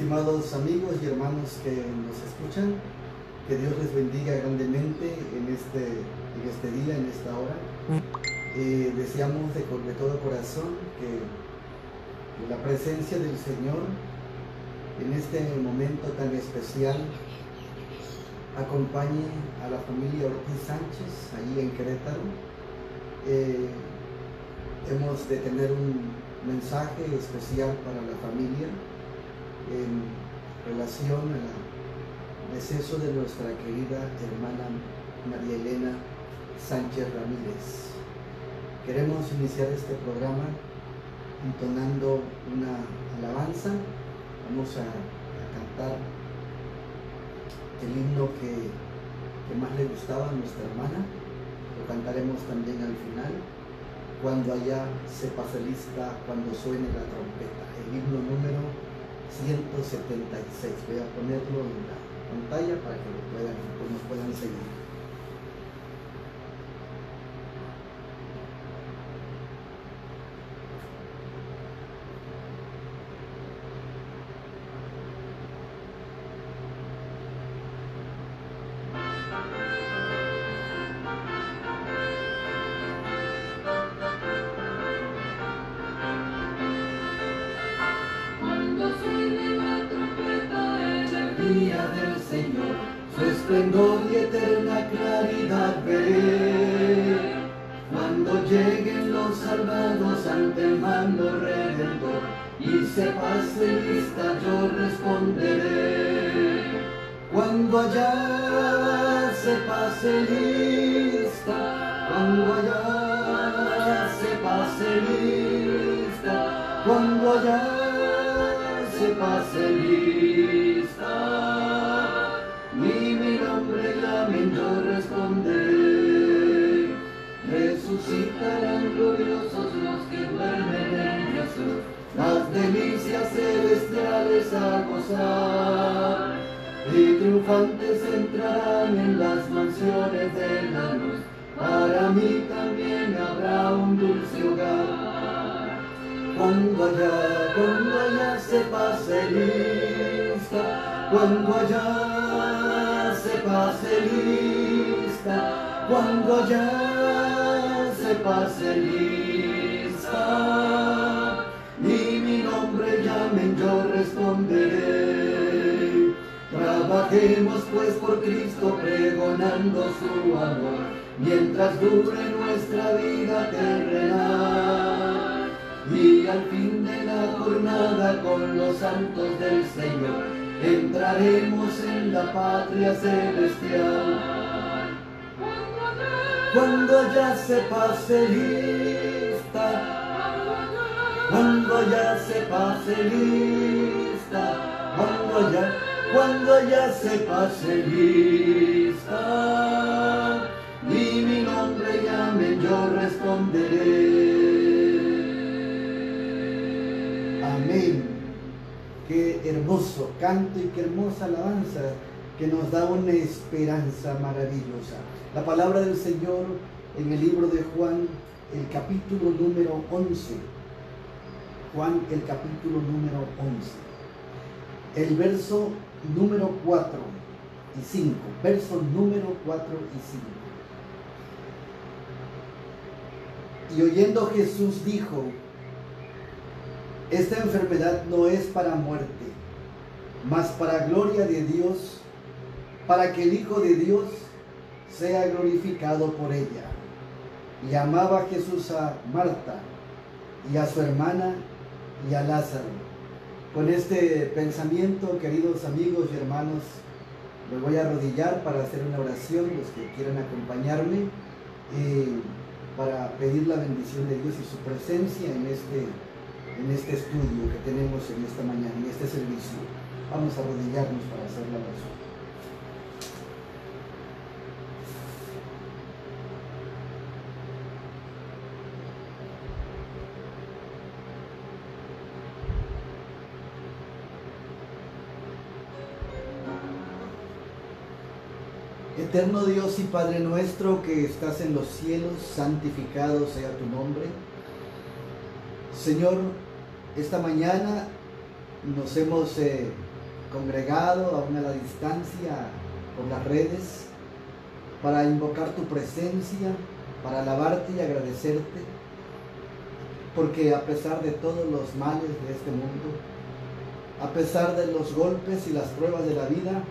Estimados amigos y hermanos que nos escuchan, que Dios les bendiga grandemente en este, en este día, en esta hora. Eh, deseamos de, todo corazón que, que la presencia del Señor en este momento tan especial acompañe a la familia Ortiz Sánchez, allí en Querétaro. Eh, hemos de tener un mensaje especial para la familia en relación al deceso de nuestra querida hermana María Elena Sánchez Ramírez. Queremos iniciar este programa entonando una alabanza. Vamos a, cantar el himno que, que más le gustaba a nuestra hermana. Lo cantaremos también al final, cuando allá se pase lista, cuando suene la trompeta. El himno número 176. Voy a ponerlo en la pantalla para que lo puedan, nos puedan seguir. Esplendor y eterna claridad veré. Cuando lleguen los salvados ante el mando redentor y se pase lista yo responderé. Cuando allá se pase lista, cuando allá se pase lista, cuando allá se pase lista cuando allá se pase lista, cuando allá se pase lista, y mi nombre llamen, yo responderé. Trabajemos pues por Cristo pregonando su amor, mientras dure nuestra vida terrenal. Y al fin de la jornada con los santos del Señor, entraremos en la patria celestial. Cuando ya se pase lista, cuando ya se pase lista, cuando ya, cuando ya se pase lista, y mi nombre llamen, yo responderé. Hermoso canto y qué hermosa alabanza que nos da una esperanza maravillosa. La palabra del Señor en el libro de Juan, el capítulo número 11. Juan, el capítulo número 11. El verso número 4 y 5. Verso número 4 y 5. Y oyendo Jesús dijo, esta enfermedad no es para muerte, mas para gloria de Dios, para que el Hijo de Dios sea glorificado por ella. Y amaba Jesús a Marta y a su hermana y a Lázaro. Con este pensamiento, queridos amigos y hermanos, me voy a arrodillar para hacer una oración, los que quieran acompañarme, eh, para pedir la bendición de Dios y su presencia en este en este estudio que tenemos en esta mañana, en este servicio. Vamos a arrodillarnos para hacer la oración. Eterno Dios y Padre nuestro que estás en los cielos, santificado sea tu nombre. Señor, esta mañana nos hemos eh, congregado a la distancia por las redes para invocar tu presencia, para alabarte y agradecerte, porque a pesar de todos los males de este mundo, a pesar de los golpes y las pruebas de la vida,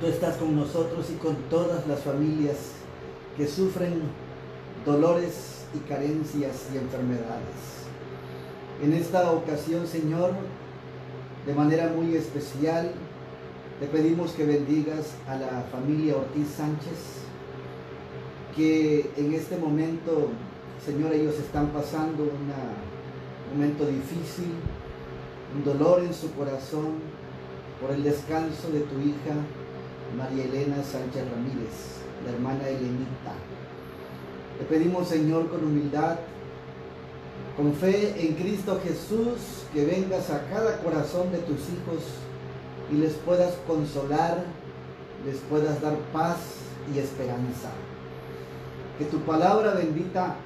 tú estás con nosotros y con todas las familias que sufren dolores y carencias y enfermedades. En esta ocasión, Señor, de manera muy especial, te pedimos que bendigas a la familia Ortiz Sánchez, que en este momento, Señor, ellos están pasando un momento difícil, un dolor en su corazón por el descanso de tu hija María Elena Sánchez Ramírez, la hermana Elenita. Te pedimos, Señor, con humildad, con fe en Cristo Jesús, que vengas a cada corazón de tus hijos y les puedas consolar, les puedas dar paz y esperanza. Que tu palabra bendita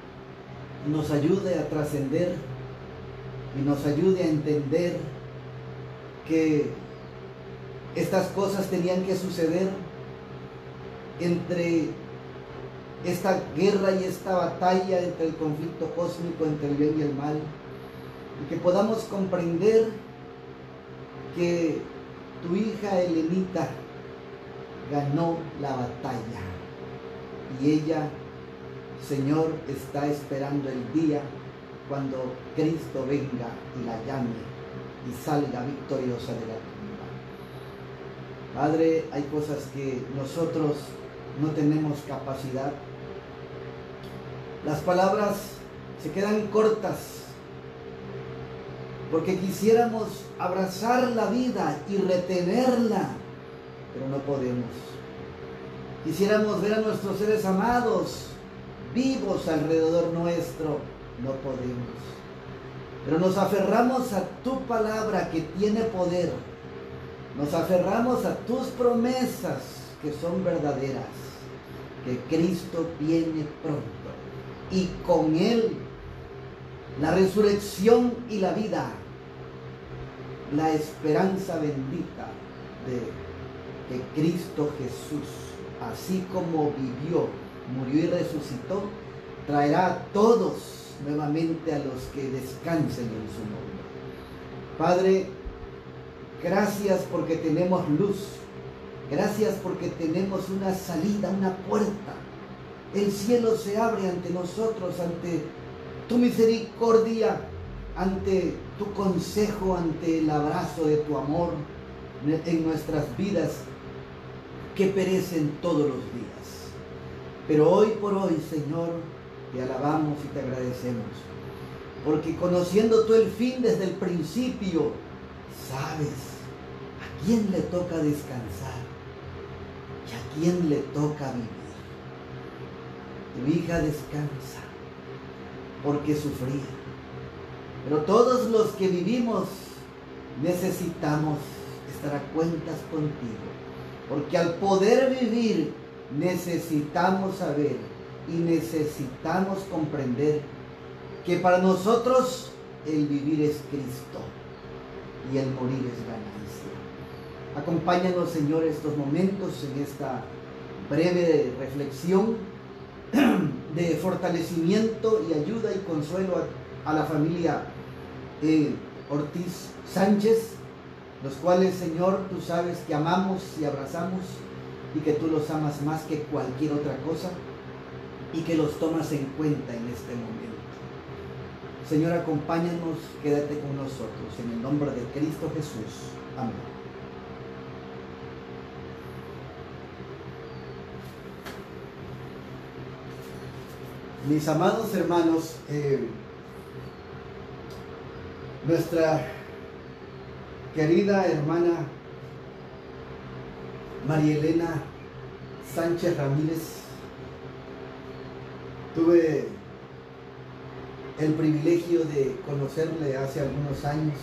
nos ayude a trascender y nos ayude a entender que estas cosas tenían que suceder entre esta guerra y esta batalla entre el conflicto cósmico entre el bien y el mal y que podamos comprender que tu hija Elenita ganó la batalla y ella, Señor, está esperando el día cuando Cristo venga y la llame y salga victoriosa de la tumba. Padre, hay cosas que nosotros no tenemos capacidad. Las palabras se quedan cortas porque quisiéramos abrazar la vida y retenerla, pero no podemos. Quisiéramos ver a nuestros seres amados vivos alrededor nuestro, no podemos. Pero nos aferramos a tu palabra que tiene poder. Nos aferramos a tus promesas que son verdaderas. Que Cristo viene pronto. Y con Él la resurrección y la vida, la esperanza bendita de que Cristo Jesús, así como vivió, murió y resucitó, traerá a todos nuevamente a los que descansen en su nombre. Padre, gracias porque tenemos luz, gracias porque tenemos una salida, una puerta. El cielo se abre ante nosotros, ante tu misericordia, ante tu consejo, ante el abrazo de tu amor en nuestras vidas que perecen todos los días. Pero hoy por hoy, Señor, te alabamos y te agradecemos. Porque conociendo tú el fin desde el principio, sabes a quién le toca descansar y a quién le toca vivir. Tu hija descansa porque sufría. Pero todos los que vivimos necesitamos estar a cuentas contigo. Porque al poder vivir necesitamos saber y necesitamos comprender que para nosotros el vivir es Cristo y el morir es ganancia. Acompáñanos, Señor, estos momentos en esta breve reflexión de fortalecimiento y ayuda y consuelo a, la familia eh, Ortiz Sánchez, los cuales, Señor, tú sabes que amamos y abrazamos y que tú los amas más que cualquier otra cosa y que los tomas en cuenta en este momento. Señor, acompáñanos, quédate con nosotros, en el nombre de Cristo Jesús. Amén. Mis amados hermanos, eh, nuestra querida hermana María Elena Sánchez Ramírez, tuve el privilegio de conocerle hace algunos años,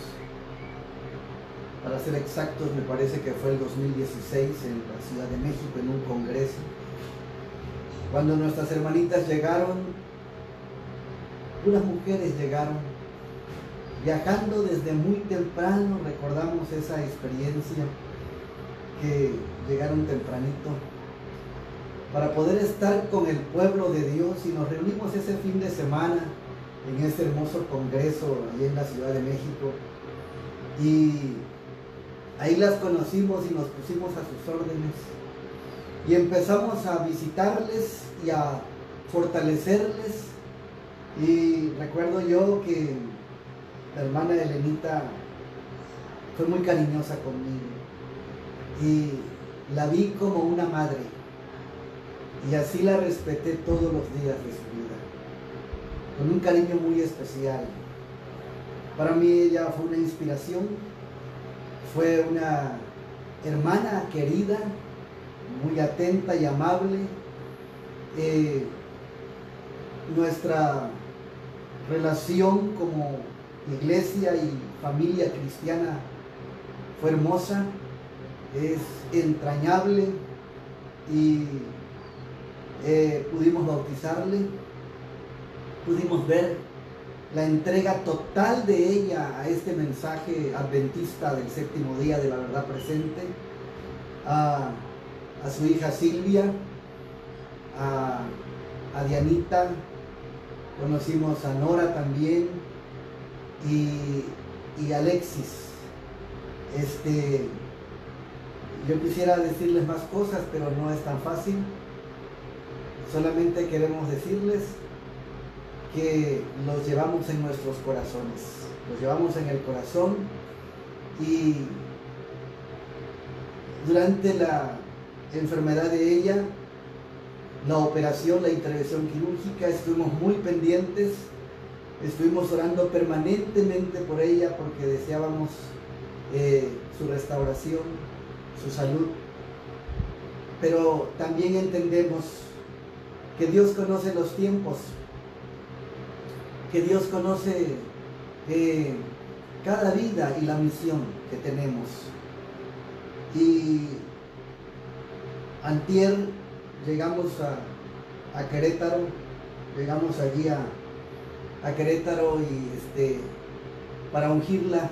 para ser exactos me parece que fue el 2016 en la Ciudad de México en un congreso cuando nuestras hermanitas llegaron, unas mujeres llegaron. Viajando desde muy temprano, recordamos esa experiencia que llegaron tempranito. Para poder estar con el pueblo de Dios y nos reunimos ese fin de semana en ese hermoso congreso allí en la Ciudad de México. Y ahí las conocimos y nos pusimos a sus órdenes y empezamos a visitarles y a fortalecerles. Y recuerdo yo que la hermana Elenita fue muy cariñosa conmigo. Y la vi como una madre. Y así la respeté todos los días de su vida, con un cariño muy especial. Para mí ella fue una inspiración, fue una hermana querida, muy atenta y amable. Eh, nuestra relación como iglesia y familia cristiana fue hermosa, es entrañable y eh, pudimos bautizarle, pudimos ver la entrega total de ella a este mensaje adventista del séptimo día de la verdad presente, a, su hija Silvia, a, a Dianita, conocimos a Nora también y, y Alexis. Este, yo quisiera decirles más cosas, pero no es tan fácil. Solamente queremos decirles que los llevamos en nuestros corazones. Los llevamos en el corazón y durante la enfermedad de ella, la operación, la intervención quirúrgica, estuvimos muy pendientes, estuvimos orando permanentemente por ella porque deseábamos eh, su restauración, su salud. Pero también entendemos que Dios conoce los tiempos, que Dios conoce eh, cada vida y la misión que tenemos. Y antier llegamos a, Querétaro, llegamos allí a, a Querétaro y este, para ungirla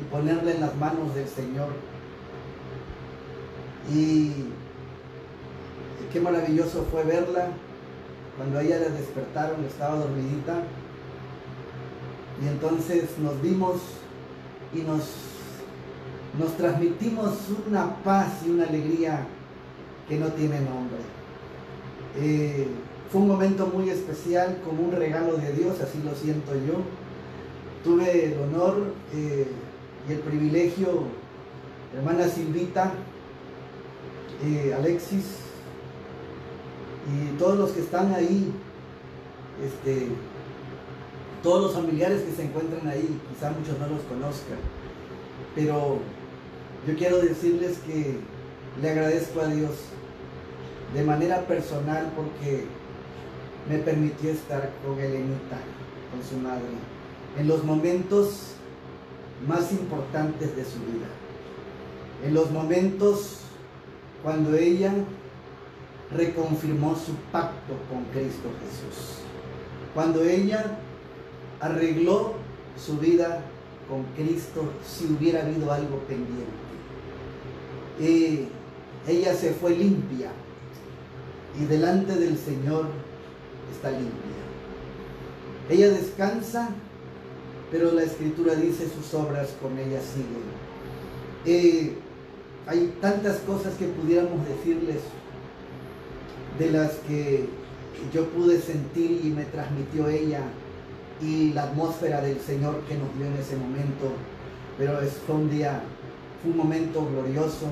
y ponerla en las manos del Señor. Y qué maravilloso fue verla. Cuando a ella le despertaron, estaba dormidita. Y entonces nos vimos y nos, nos transmitimos una paz y una alegría que no tiene nombre. Eh, fue un momento muy especial, como un regalo de Dios, así lo siento yo. Tuve el honor eh, y el privilegio, hermana Silvita, eh, Alexis y todos los que están ahí, este, todos los familiares que se encuentran ahí, quizá muchos no los conozcan, pero yo quiero decirles que le agradezco a Dios de manera personal porque me permitió estar con Elenita, con su madre, en los momentos más importantes de su vida, en los momentos cuando ella reconfirmó su pacto con Cristo Jesús, cuando ella arregló su vida con Cristo si hubiera habido algo pendiente. Y ella se fue limpia y delante del Señor está limpia. Ella descansa, pero la escritura dice sus obras con ella siguen. Eh, hay tantas cosas que pudiéramos decirles de las que yo pude sentir y me transmitió ella y la atmósfera del Señor que nos dio en ese momento. Pero es, fue un día, fue un momento glorioso,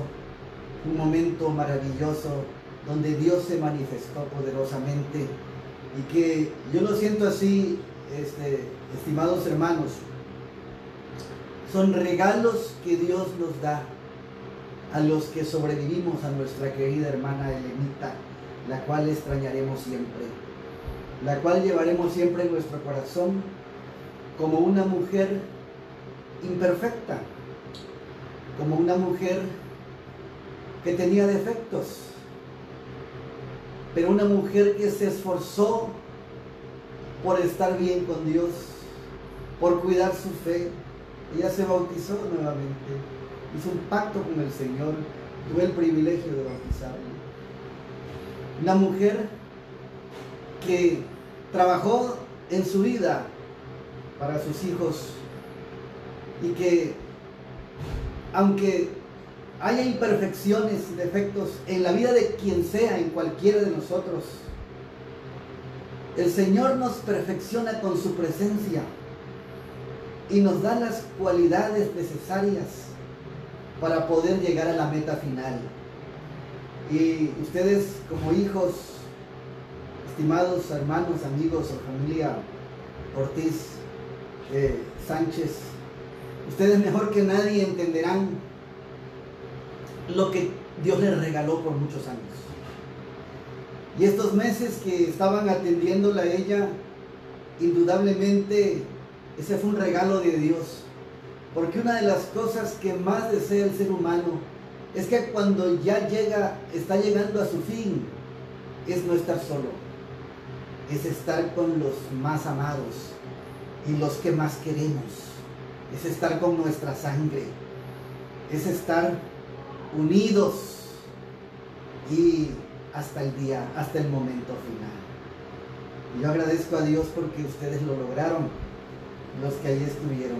un momento maravilloso donde Dios se manifestó poderosamente y que yo lo siento así, este, estimados hermanos, son regalos que Dios nos da a los que sobrevivimos a nuestra querida hermana Elenita, la cual extrañaremos siempre, la cual llevaremos siempre en nuestro corazón como una mujer imperfecta, como una mujer que tenía defectos, pero una mujer que se esforzó por estar bien con Dios, por cuidar su fe. Ella se bautizó nuevamente, hizo un pacto con el Señor, tuve el privilegio de bautizarla. Una mujer que trabajó en su vida para sus hijos y que aunque haya imperfecciones defectos en la vida de quien sea, en cualquiera de nosotros, el Señor nos perfecciona con su presencia y nos da las cualidades necesarias para poder llegar a la meta final. Y ustedes como hijos, estimados hermanos, amigos o familia Ortiz eh, Sánchez, ustedes mejor que nadie entenderán lo que Dios les regaló por muchos años. Y estos meses que estaban atendiéndola a ella, indudablemente ese fue un regalo de Dios. Porque una de las cosas que más desea el ser humano es que cuando ya llega, está llegando a su fin, es no estar solo. Es estar con los más amados y los que más queremos. Es estar con nuestra sangre. Es estar unidos y hasta el día, hasta el momento final. yo agradezco a Dios porque ustedes lo lograron, los que ahí estuvieron.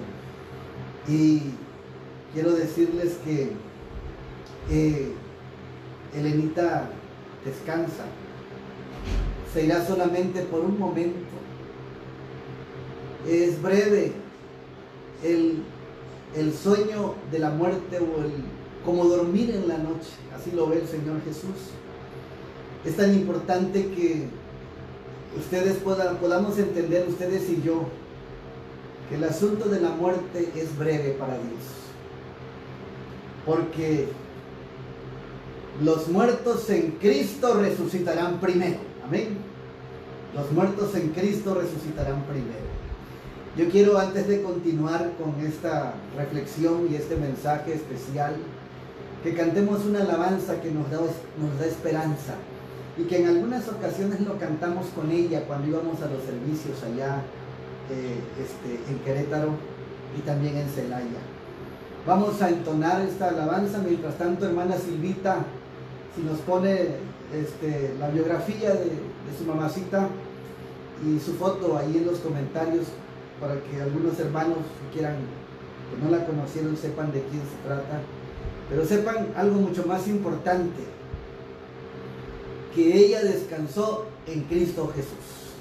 Y quiero decirles que Elenita descansa, se irá solamente por un momento. Es breve el, el sueño de la muerte o el como dormir en la noche. Así lo ve el Señor Jesús. Es tan importante que ustedes puedan, podamos entender, ustedes y yo, que el asunto de la muerte es breve para Dios. Porque los muertos en Cristo resucitarán primero. Amén. Los muertos en Cristo resucitarán primero. Yo quiero antes de continuar con esta reflexión y este mensaje especial, que cantemos una alabanza que nos da, esperanza y que en algunas ocasiones lo cantamos con ella cuando íbamos a los servicios allá eh, este, en Querétaro y también en Celaya. Vamos a entonar esta alabanza, mientras tanto hermana Silvita, si nos pone este, la biografía de, de su mamacita y su foto ahí en los comentarios para que algunos hermanos que quieran, que no la conocieron, sepan de quién se trata. Pero sepan algo mucho más importante, que ella descansó en Cristo Jesús.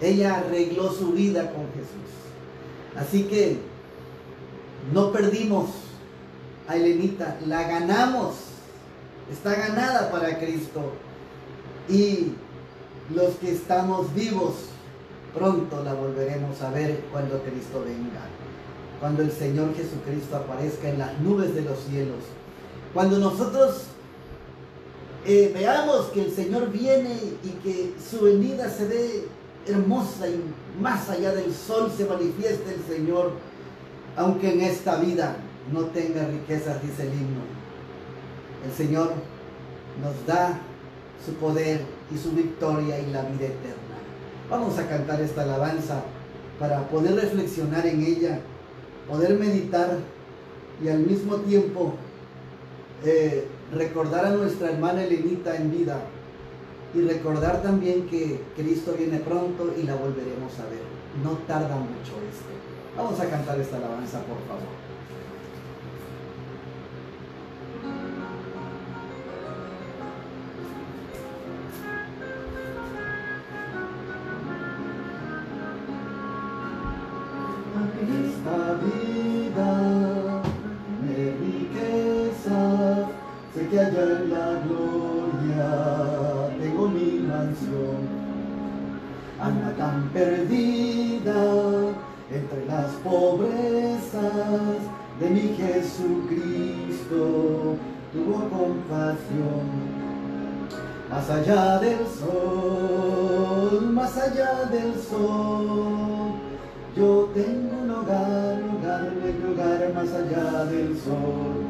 Ella arregló su vida con Jesús. Así que no perdimos a Elenita, la ganamos. Está ganada para Cristo. Y los que estamos vivos, pronto la volveremos a ver cuando Cristo venga cuando el Señor Jesucristo aparezca en las nubes de los cielos. Cuando nosotros eh, veamos que el Señor viene y que su venida se ve hermosa y más allá del sol se manifiesta el Señor, aunque en esta vida no tenga riquezas, dice el himno. El Señor nos da su poder y su victoria y la vida eterna. Vamos a cantar esta alabanza para poder reflexionar en ella poder meditar y al mismo tiempo eh, recordar a nuestra hermana Elenita en vida y recordar también que Cristo viene pronto y la volveremos a ver. No tarda mucho esto. Vamos a cantar esta alabanza, por favor. Más allá del sol, más allá del sol, yo tengo un hogar, hogar, un hogar más allá del sol.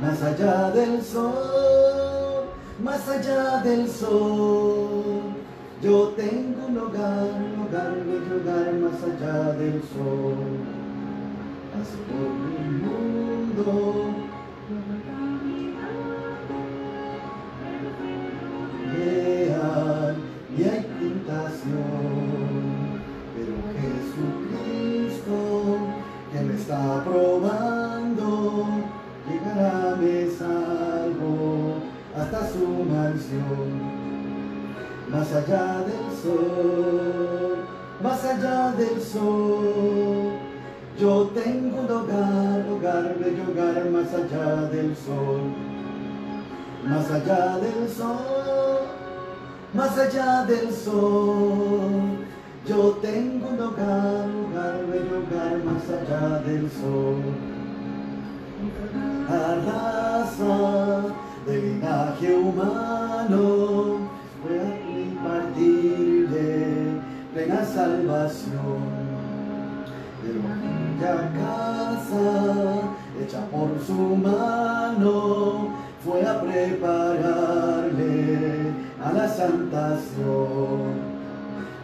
Más allá del sol, más allá del sol, yo tengo un hogar, hogar, un lugar más allá del sol. Por un mundo. Real y hay tentación, pero Jesucristo, que me está probando, llegará me salvo hasta su mansión más allá del sol, más allá del sol. Yo tengo un hogar, hogar, bello hogar, más allá del sol, más allá del sol, más allá del sol. Yo tengo un hogar, hogar, bello hogar, más allá del sol. Arrasa de linaje humano, fue a impartirle plena salvación. Aquella casa, hecha por su mano, fue a prepararle a la santación.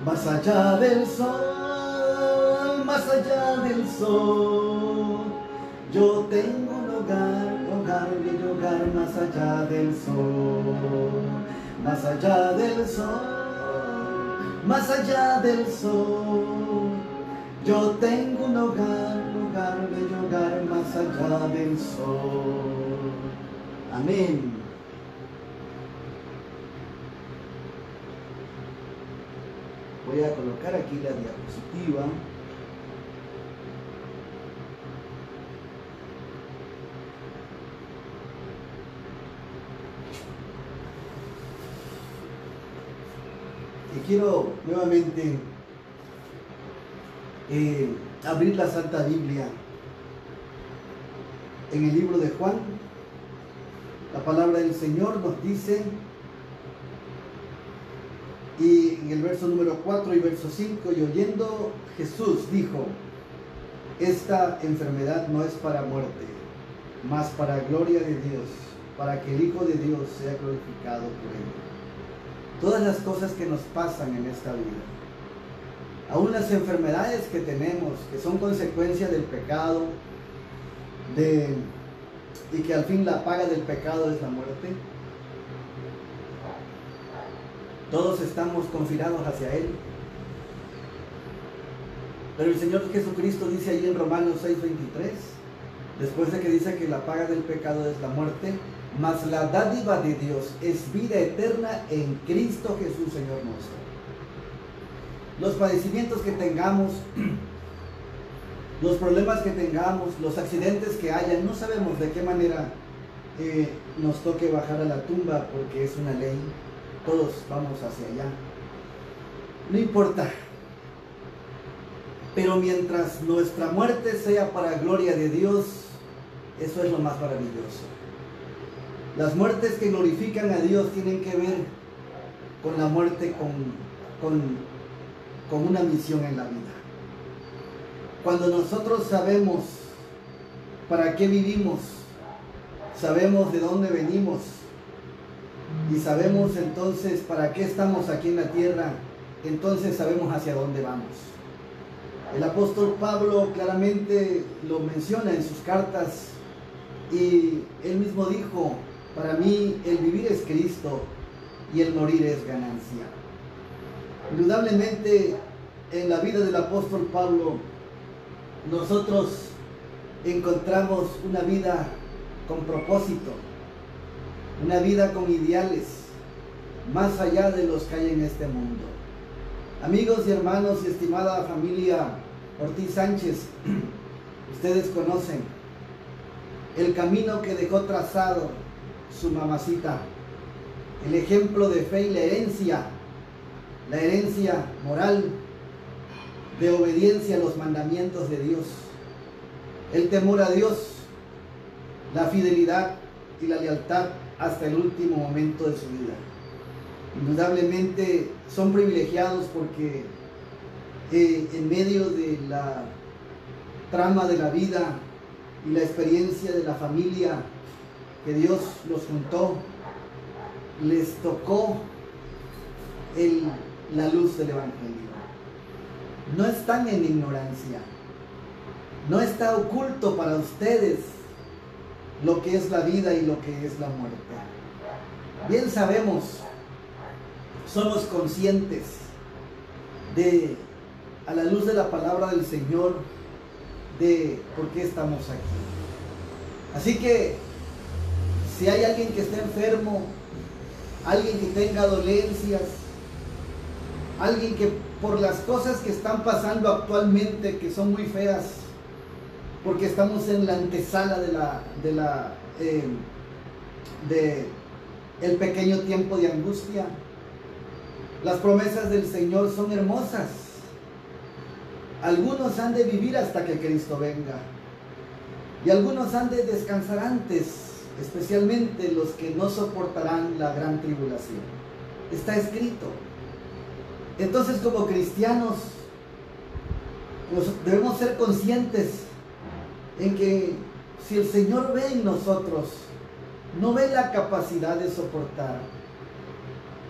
Más allá del sol, más allá del sol, yo tengo un hogar, hogar, mi hogar más allá del sol más allá del sol, más allá del sol. Yo tengo un hogar, hogar, bello hogar, más allá del sol. Amén. Voy a colocar aquí la diapositiva. Y quiero nuevamente eh, abrir la Santa Biblia en el libro de Juan. La palabra del Señor nos dice, y en el verso número 4 y verso 5, y oyendo Jesús dijo, esta enfermedad no es para muerte, mas para gloria de Dios, para que el Hijo de Dios sea glorificado por él todas las cosas que nos pasan en esta vida, aún las enfermedades que tenemos, que son consecuencia del pecado, de, y que al fin la paga del pecado es la muerte, todos estamos confinados hacia Él. Pero el Señor Jesucristo dice ahí en Romanos 6:23, después de que dice que la paga del pecado es la muerte, mas la dádiva de Dios es vida eterna en Cristo Jesús, Señor nuestro. Los padecimientos que tengamos, los problemas que tengamos, los accidentes que haya, no sabemos de qué manera eh, nos toque bajar a la tumba porque es una ley. Todos vamos hacia allá. No importa. Pero mientras nuestra muerte sea para gloria de Dios, eso es lo más maravilloso. Las muertes que glorifican a Dios tienen que ver con la muerte con, con, una misión en la vida. Cuando nosotros sabemos para qué vivimos, sabemos de dónde venimos y sabemos entonces para qué estamos aquí en la tierra, entonces sabemos hacia dónde vamos. El apóstol Pablo claramente lo menciona en sus cartas y él mismo dijo, para mí el vivir es Cristo y el morir es ganancia. Indudablemente en la vida del apóstol Pablo nosotros encontramos una vida con propósito, una vida con ideales, más allá de los que hay en este mundo. Amigos y hermanos y estimada familia Ortiz Sánchez, ustedes conocen el camino que dejó trazado su mamacita. El ejemplo de fe y la herencia, la herencia moral de obediencia a los mandamientos de Dios. El temor a Dios, la fidelidad y la lealtad hasta el último momento de su vida. Indudablemente son privilegiados porque eh, en medio de la trama de la vida y la experiencia de la familia que Dios los juntó, les tocó el, la luz del Evangelio. no están en ignorancia. No está oculto para ustedes lo que es la vida y lo que es la muerte. Bien sabemos, somos conscientes de, a la luz de la palabra del Señor, de por qué estamos aquí. Así que si hay alguien que esté enfermo, alguien que tenga dolencias, alguien que por las cosas que están pasando actualmente, que son muy feas, porque estamos en la antesala de la, de la, eh, el pequeño tiempo de angustia. Las promesas del Señor son hermosas. Algunos han de vivir hasta que Cristo venga. Y algunos han de descansar antes, especialmente los que no soportarán la gran tribulación. Está escrito. Entonces como cristianos debemos ser conscientes en que si el Señor ve en nosotros, no ve la capacidad de soportar,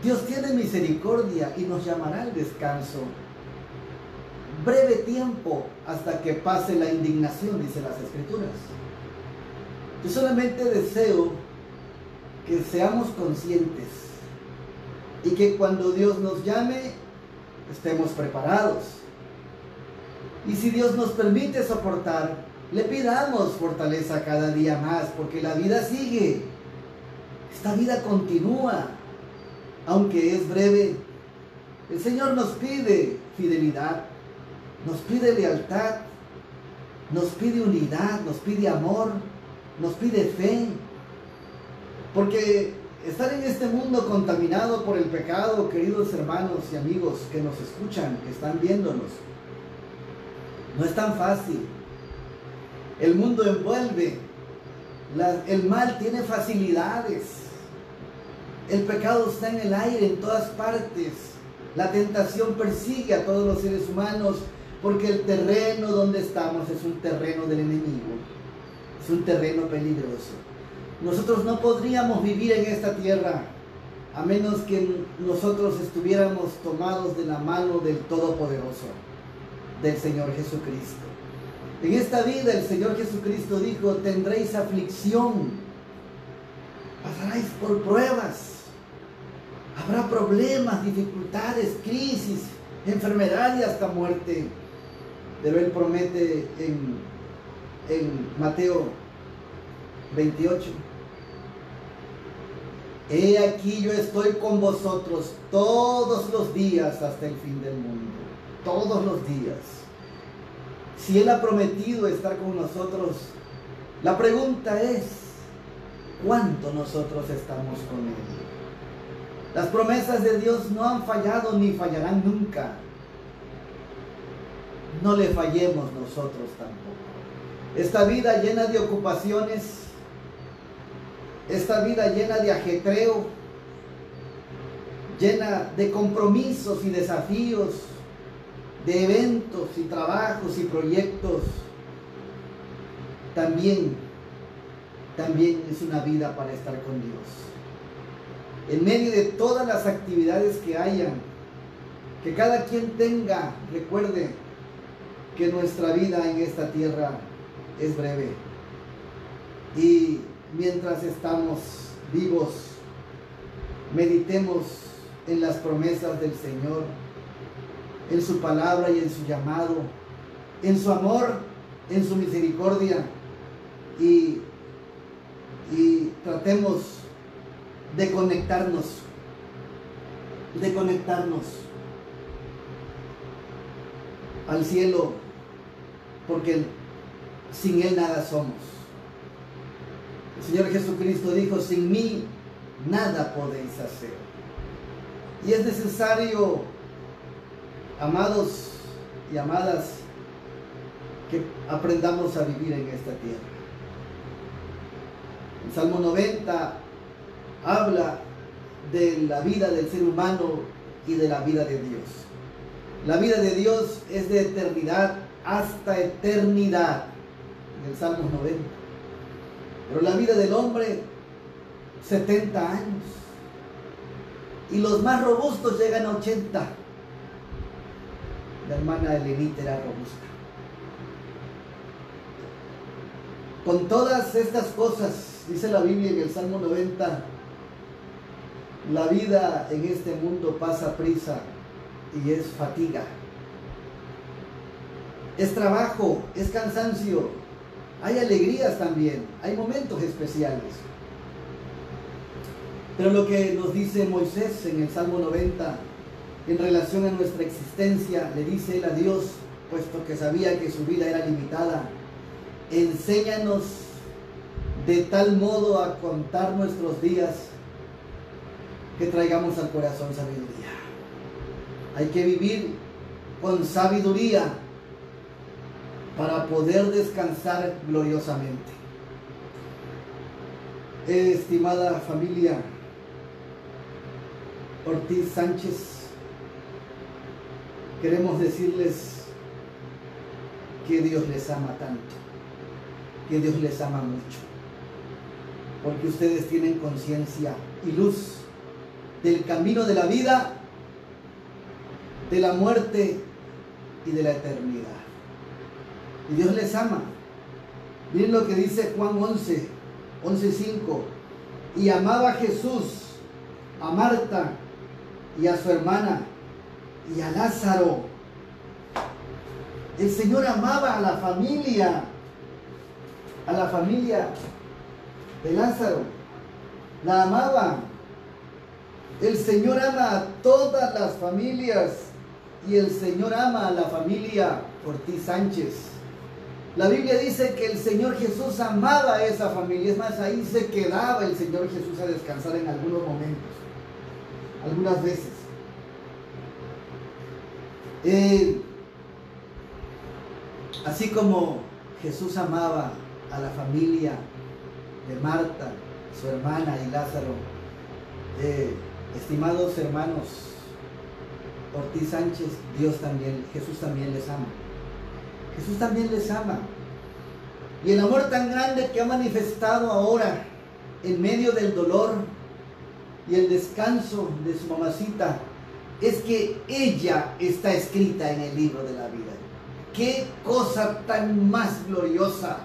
Dios tiene misericordia y nos llamará al descanso. Breve tiempo hasta que pase la indignación, dice las escrituras. Yo solamente deseo que seamos conscientes y que cuando Dios nos llame estemos preparados. Y si Dios nos permite soportar, le pidamos fortaleza cada día más, porque la vida sigue. Esta vida continúa, aunque es breve. El Señor nos pide fidelidad, nos pide lealtad, nos pide unidad, nos pide amor, nos pide fe. Porque estar en este mundo contaminado por el pecado, queridos hermanos y amigos que nos escuchan, que están viéndonos, no es tan fácil. El mundo envuelve. el mal tiene facilidades. El pecado está en el aire, en todas partes. La tentación persigue a todos los seres humanos porque el terreno donde estamos es un terreno del enemigo. Es un terreno peligroso. Nosotros no podríamos vivir en esta tierra a menos que nosotros estuviéramos tomados de la mano del Todopoderoso, del Señor Jesucristo. En esta vida el Señor Jesucristo dijo, tendréis aflicción, pasaréis por pruebas, habrá problemas, dificultades, crisis, enfermedad y hasta muerte. Pero Él promete en, en Mateo 28, He aquí yo estoy con vosotros todos los días hasta el fin del mundo. Todos los días. Si Él ha prometido estar con nosotros, la pregunta es, ¿cuánto nosotros estamos con Él? Las promesas de Dios no han fallado ni fallarán nunca. No le fallemos nosotros tampoco. Esta vida llena de ocupaciones, esta vida llena de ajetreo, llena de compromisos y desafíos, de eventos y trabajos y proyectos, también, también es una vida para estar con Dios. En medio de todas las actividades que hayan, que cada quien tenga, recuerde que nuestra vida en esta tierra es breve. Y mientras estamos vivos, meditemos en las promesas del Señor en su palabra y en su llamado, en su amor, en su misericordia. Y, tratemos de conectarnos, de conectarnos al cielo, porque sin Él nada somos. El Señor Jesucristo dijo, sin mí nada podéis hacer. Y es necesario amados y amadas, que aprendamos a vivir en esta tierra. El Salmo 90 habla de la vida del ser humano y de la vida de Dios. La vida de Dios es de eternidad hasta eternidad, en el Salmo 90. Pero la vida del hombre, 70 años. Y los más robustos llegan a 80 la hermana Elenita era robusta. Con todas estas cosas, dice la Biblia en el Salmo 90, la vida en este mundo pasa prisa y es fatiga. Es trabajo, es cansancio, hay alegrías también, hay momentos especiales. Pero lo que nos dice Moisés en el Salmo 90, en relación a nuestra existencia, le dice él a Dios, puesto que sabía que su vida era limitada, enséñanos de tal modo a contar nuestros días que traigamos al corazón sabiduría. Hay que vivir con sabiduría para poder descansar gloriosamente. Estimada familia Ortiz Sánchez, queremos decirles que Dios les ama tanto, que Dios les ama mucho, porque ustedes tienen conciencia y luz del camino de la vida, de la muerte y de la eternidad. Y Dios les ama. Miren lo que dice Juan 11, 11.5. Y amaba a Jesús, a Marta y a su hermana y a Lázaro. El Señor amaba a la familia, a la familia de Lázaro. La amaba. El Señor ama a todas las familias y el Señor ama a la familia Ortiz Sánchez. La Biblia dice que el Señor Jesús amaba a esa familia. Es más, ahí se quedaba el Señor Jesús a descansar en algunos momentos, algunas veces. Eh, así como Jesús amaba a la familia de Marta, su hermana y Lázaro, eh, estimados hermanos, Ortiz Sánchez, Dios también, Jesús también les ama. Jesús también les ama. Y el amor tan grande que ha manifestado ahora en medio del dolor y el descanso de su mamacita es que ella está escrita en el libro de la vida. Qué cosa tan más gloriosa.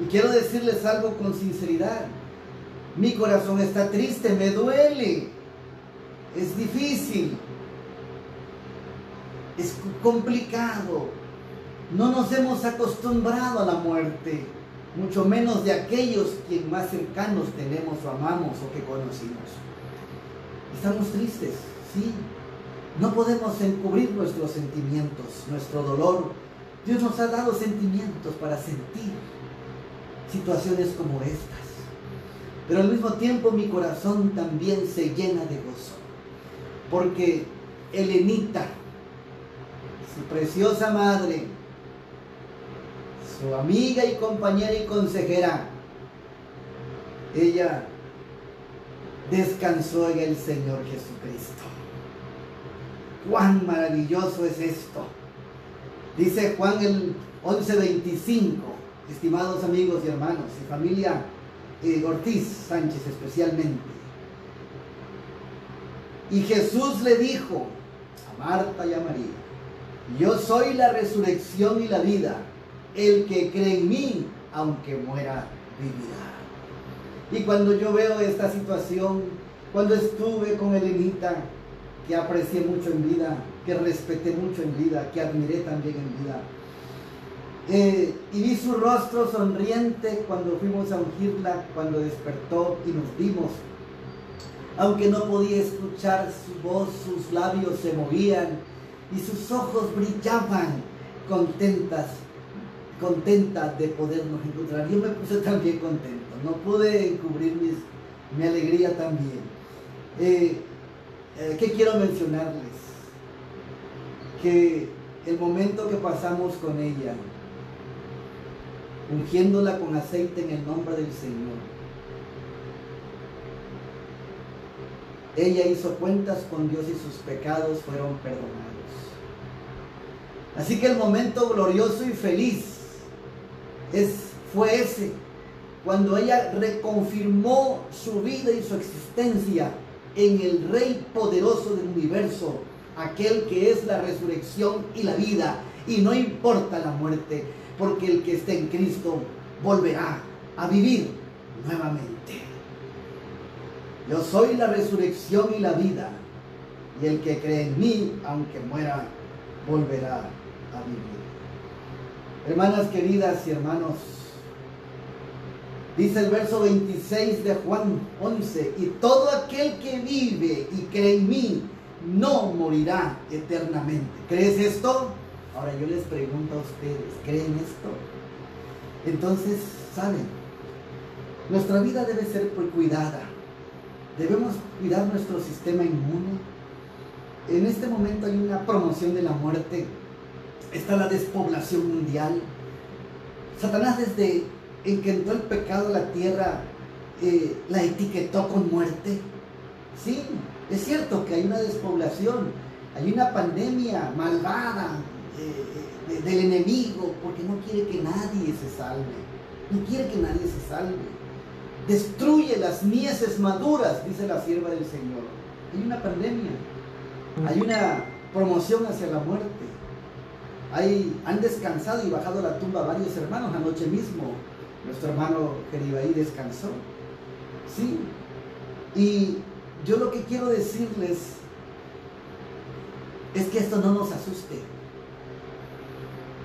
Y quiero decirles algo con sinceridad. Mi corazón está triste, me duele. Es difícil. Es complicado no nos hemos acostumbrado a la muerte, mucho menos de aquellos quien más cercanos tenemos o amamos o que conocimos. Estamos tristes, sí. No podemos encubrir nuestros sentimientos, nuestro dolor. Dios nos ha dado sentimientos para sentir situaciones como estas. Pero al mismo tiempo mi corazón también se llena de gozo. Porque Elenita, su preciosa madre, amiga y compañera y consejera, ella descansó en el Señor Jesucristo. Cuán maravilloso es esto. Dice Juan el 11:25, estimados amigos y hermanos y familia eh, Ortiz Sánchez especialmente. Y Jesús le dijo a Marta y a María, yo soy la resurrección y la vida. El que cree en mí, aunque muera, vivirá. Y cuando yo veo esta situación, cuando estuve con Elenita, que aprecié mucho en vida, que respeté mucho en vida, que admiré también en vida, eh, y vi su rostro sonriente cuando fuimos a ungirla, cuando despertó y nos vimos. Aunque no podía escuchar su voz, sus labios se movían y sus ojos brillaban contentas contenta de podernos encontrar. Yo me puse también contento, no pude encubrir mi alegría también. Eh, eh, ¿Qué quiero mencionarles? Que el momento que pasamos con ella, ungiéndola con aceite en el nombre del Señor, ella hizo cuentas con Dios y sus pecados fueron perdonados. Así que el momento glorioso y feliz fue ese, cuando ella reconfirmó su vida y su existencia en el Rey poderoso del universo, aquel que es la resurrección y la vida. Y no importa la muerte, porque el que esté en Cristo volverá a vivir nuevamente. Yo soy la resurrección y la vida, y el que cree en mí, aunque muera, volverá a vivir. Hermanas queridas y hermanos, dice el verso 26 de Juan 11, y todo aquel que vive y cree en mí, no morirá eternamente. ¿Crees esto? Ahora yo les pregunto a ustedes, ¿creen esto? Entonces, ¿saben? Nuestra vida debe ser cuidada. Debemos cuidar nuestro sistema inmune. En este momento hay una promoción de la muerte. Está la despoblación mundial. Satanás desde en que entró el pecado a la tierra eh, la etiquetó con muerte. Sí, es cierto que hay una despoblación, hay una pandemia malvada eh, del enemigo porque no quiere que nadie se salve. No quiere que nadie se salve. Destruye las mieses maduras, dice la sierva del Señor. Hay una pandemia, hay una promoción hacia la muerte. Han descansado y bajado la tumba varios hermanos anoche mismo. Nuestro hermano ahí descansó. Sí. Y yo lo que quiero decirles es que esto no nos asuste.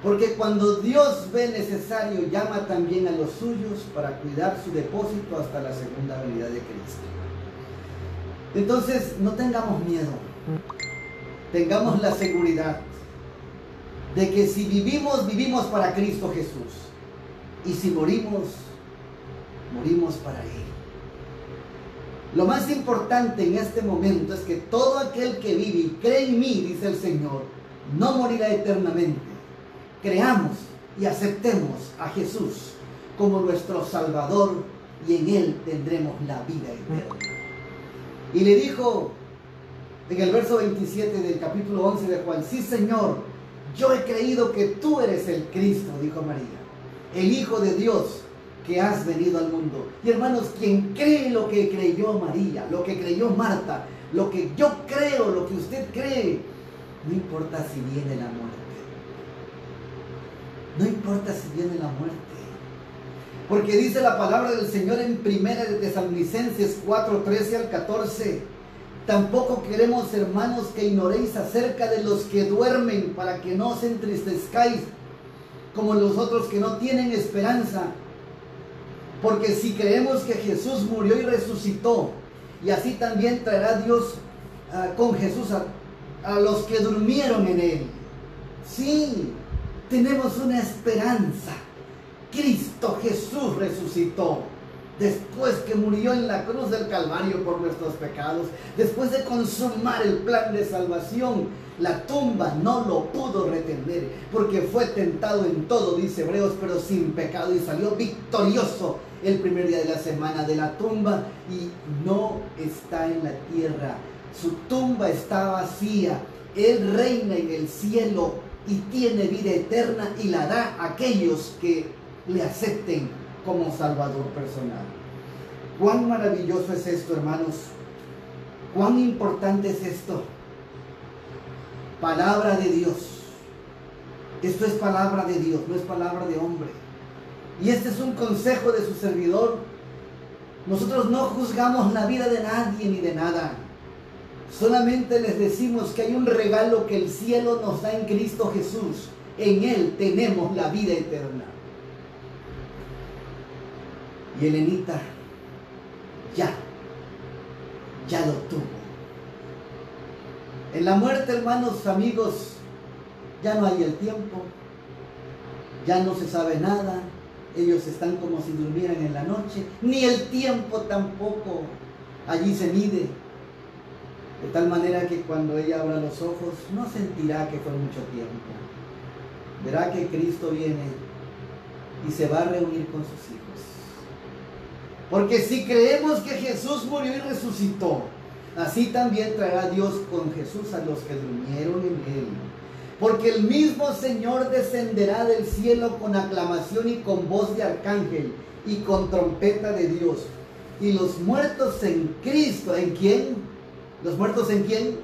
Porque cuando Dios ve necesario, llama también a los suyos para cuidar su depósito hasta la segunda venida de Cristo. Entonces, no tengamos miedo. Tengamos la seguridad de que si vivimos, vivimos para Cristo Jesús. Y si morimos, morimos para Él. Lo más importante en este momento es que todo aquel que vive y cree en mí, dice el Señor, no morirá eternamente. Creamos y aceptemos a Jesús como nuestro Salvador y en Él tendremos la vida eterna. Y le dijo en el verso 27 del capítulo 11 de Juan, sí Señor, yo he creído que tú eres el Cristo, dijo María, el Hijo de Dios que has venido al mundo. Y hermanos, quien cree lo que creyó María, lo que creyó Marta, lo que yo creo, lo que usted cree, no importa si viene la muerte. No importa si viene la muerte. Porque dice la palabra del Señor en primera de Tesalonicenses 4, 13 al 14. Tampoco queremos, hermanos, que ignoréis acerca de los que duermen para que no os entristezcáis como los otros que no tienen esperanza. Porque si creemos que Jesús murió y resucitó, y así también traerá Dios ah, con Jesús a, a los que durmieron en él. Sí, tenemos una esperanza. Cristo Jesús resucitó después que murió en la cruz del Calvario por nuestros pecados, después de consumar el plan de salvación, la tumba no lo pudo retener, porque fue tentado en todo, dice Hebreos, pero sin pecado y salió victorioso el primer día de la semana de la tumba y no está en la tierra. Su tumba está vacía. Él reina en el cielo y tiene vida eterna y la da a aquellos que le acepten como Salvador personal. Cuán maravilloso es esto, hermanos. Cuán importante es esto. Palabra de Dios. Esto es palabra de Dios, no es palabra de hombre. Y este es un consejo de su servidor. Nosotros no juzgamos la vida de nadie ni de nada. Solamente les decimos que hay un regalo que el cielo nos da en Cristo Jesús. En Él tenemos la vida eterna. Y Elenita ya, ya lo tuvo. En la muerte, hermanos, amigos, ya no hay el tiempo, ya no se sabe nada, ellos están como si durmieran en la noche, ni el tiempo tampoco allí se mide. De tal manera que cuando ella abra los ojos no sentirá que fue mucho tiempo. Verá que Cristo viene y se va a reunir con sus hijos. Porque si creemos que Jesús murió y resucitó, así también traerá Dios con Jesús a los que durmieron en él. Porque el mismo Señor descenderá del cielo con aclamación y con voz de arcángel y con trompeta de Dios. Y los muertos en Cristo, ¿en quién? ¿Los muertos en quién?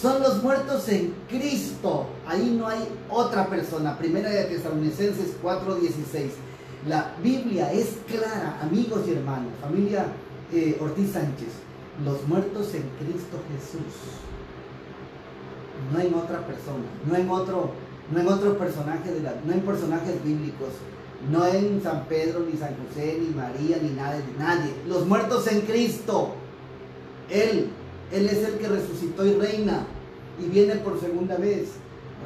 Son los muertos en Cristo. Ahí no hay otra persona. Primera de Tesalonicenses 4:16. La Biblia es clara, amigos y hermanos, familia eh, Ortiz Sánchez. Los muertos en Cristo Jesús. No en otra persona, no en otro, no en otro personaje de la, no en personajes bíblicos, no en San Pedro, ni San José, ni María, ni nadie, nadie. Los muertos en Cristo. Él, Él es el que resucitó y reina y viene por segunda vez.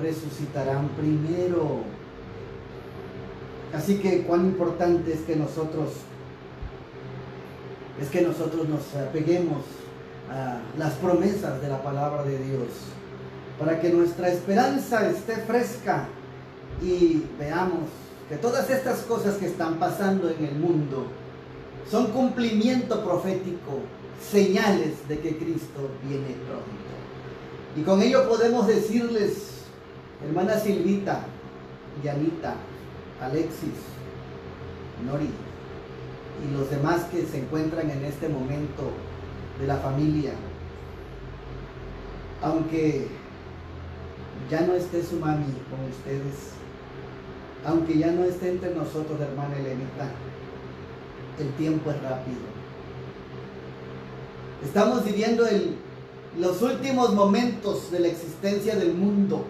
Resucitarán primero. Así que cuán importante es que nosotros es que nosotros nos apeguemos a las promesas de la palabra de Dios para que nuestra esperanza esté fresca y veamos que todas estas cosas que están pasando en el mundo son cumplimiento profético, señales de que Cristo viene pronto. Y con ello podemos decirles, hermana Silvita, Yanita, Alexis, Nori y los demás que se encuentran en este momento de la familia, aunque ya no esté su mami con ustedes, aunque ya no esté entre nosotros, hermana Elenita, el tiempo es rápido. Estamos viviendo los últimos momentos de la existencia del mundo.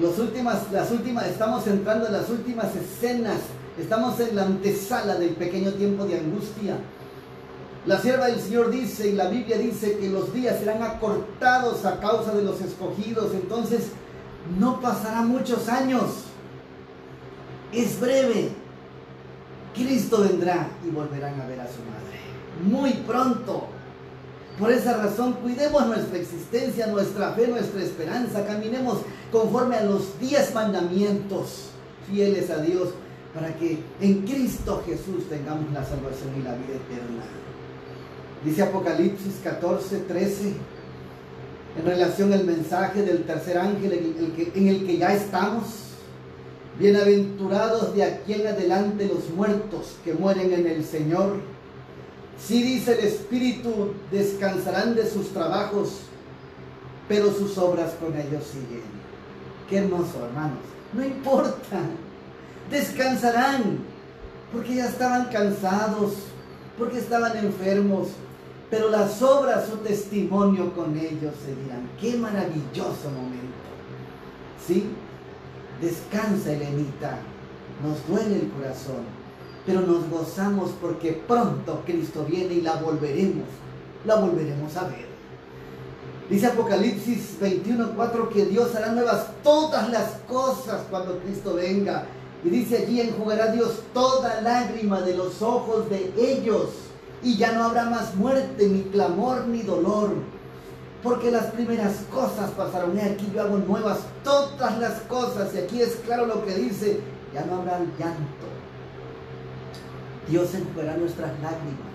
Los últimas, las últimas, estamos entrando en las últimas escenas. Estamos en la antesala del pequeño tiempo de angustia. La sierva del Señor dice, y la Biblia dice que los días serán acortados a causa de los escogidos. Entonces, no pasará muchos años es breve. Cristo vendrá y volverán a ver a su madre. Muy pronto. Por esa razón, cuidemos nuestra existencia, nuestra fe, nuestra esperanza. Caminemos conforme a los diez mandamientos, fieles a Dios, para que en Cristo Jesús tengamos la salvación y la vida eterna. Dice Apocalipsis 14, 13, en relación al mensaje del tercer ángel en el que, en el que ya estamos Bienaventurados de aquí en adelante los muertos que mueren en el Señor. Si dice el Espíritu, descansarán de sus trabajos, pero sus obras con ellos siguen. Qué hermoso, hermanos. No importa. Descansarán, porque ya estaban cansados, porque estaban enfermos, pero las obras, su testimonio con ellos seguirán. Qué maravilloso momento. ¿Sí? Descansa, Elenita. Nos duele el corazón, pero nos gozamos porque pronto Cristo viene y la volveremos, la volveremos a ver. Dice Apocalipsis 21:4 que Dios hará nuevas todas las cosas cuando Cristo venga. Y dice allí, enjugará Dios toda lágrima de los ojos de ellos. Y ya no habrá más muerte, ni clamor, ni dolor porque las primeras cosas pasaron. Y aquí yo hago nuevas todas las cosas. Y aquí es claro lo que dice, ya no habrá llanto. Dios enjugará nuestras lágrimas.